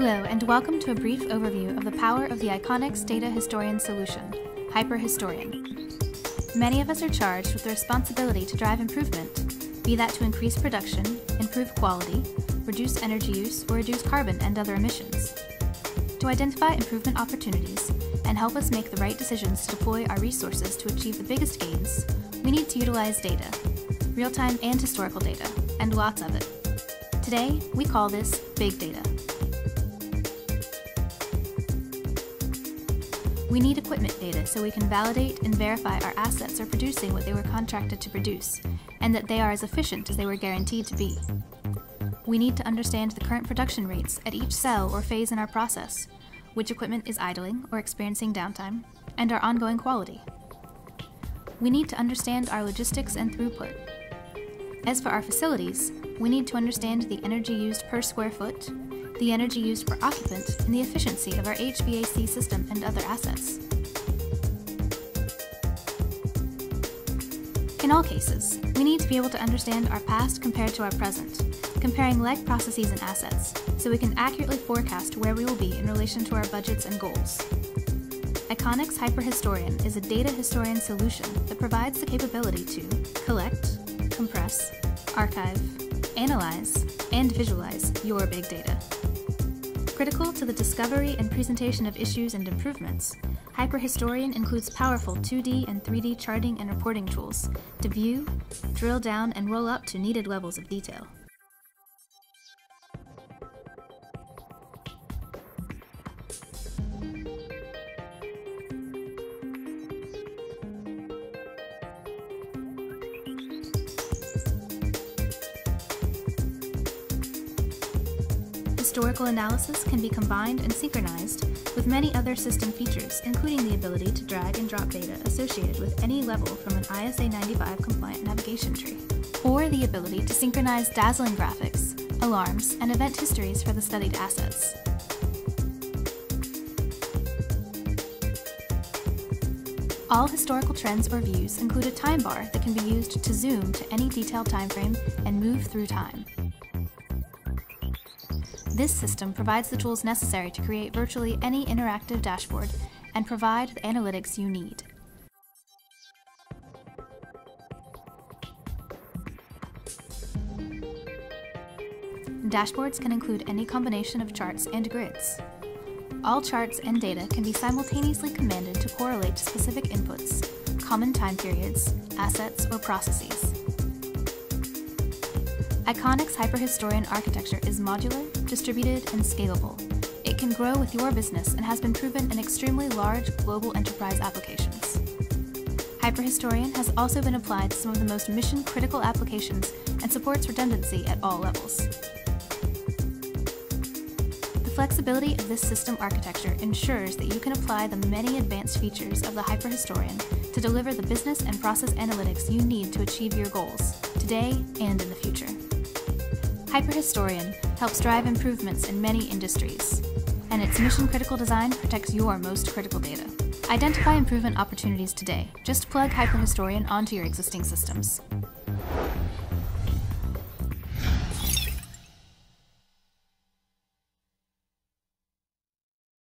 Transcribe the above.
Hello, and welcome to a brief overview of the power of the ICONICS Data Historian solution, Hyperhistorian. Many of us are charged with the responsibility to drive improvement, be that to increase production, improve quality, reduce energy use, or reduce carbon and other emissions. To identify improvement opportunities and help us make the right decisions to deploy our resources to achieve the biggest gains, we need to utilize data, real-time and historical data, and lots of it. Today, we call this big data. We need equipment data so we can validate and verify our assets are producing what they were contracted to produce, and that they are as efficient as they were guaranteed to be. We need to understand the current production rates at each cell or phase in our process, which equipment is idling or experiencing downtime, and our ongoing quality. We need to understand our logistics and throughput. As for our facilities, we need to understand the energy used per square foot, the energy used per occupant, and the efficiency of our HVAC system and other assets. In all cases, we need to be able to understand our past compared to our present, comparing like processes and assets, so we can accurately forecast where we will be in relation to our budgets and goals. ICONICS Hyperhistorian is a data historian solution that provides the capability to collect, compress, archive, analyze, and visualize your big data. Critical to the discovery and presentation of issues and improvements, Hyperhistorian includes powerful 2D and 3D charting and reporting tools to view, drill down, and roll up to needed levels of detail. Historical analysis can be combined and synchronized with many other system features, including the ability to drag and drop data associated with any level from an ISA 95 compliant navigation tree, or the ability to synchronize dazzling graphics, alarms, and event histories for the studied assets. All historical trends or views include a time bar that can be used to zoom to any detailed time frame and move through time. This system provides the tools necessary to create virtually any interactive dashboard and provide the analytics you need. Dashboards can include any combination of charts and grids. All charts and data can be simultaneously commanded to correlate to specific inputs, common time periods, assets, or processes. ICONICS Hyperhistorian architecture is modular, distributed, and scalable. It can grow with your business and has been proven in extremely large global enterprise applications. Hyperhistorian has also been applied to some of the most mission-critical applications and supports redundancy at all levels. The flexibility of this system architecture ensures that you can apply the many advanced features of the Hyperhistorian to deliver the business and process analytics you need to achieve your goals, today and in the future. Hyperhistorian helps drive improvements in many industries, and its mission-critical design protects your most critical data. Identify improvement opportunities today. Just plug Hyperhistorian onto your existing systems.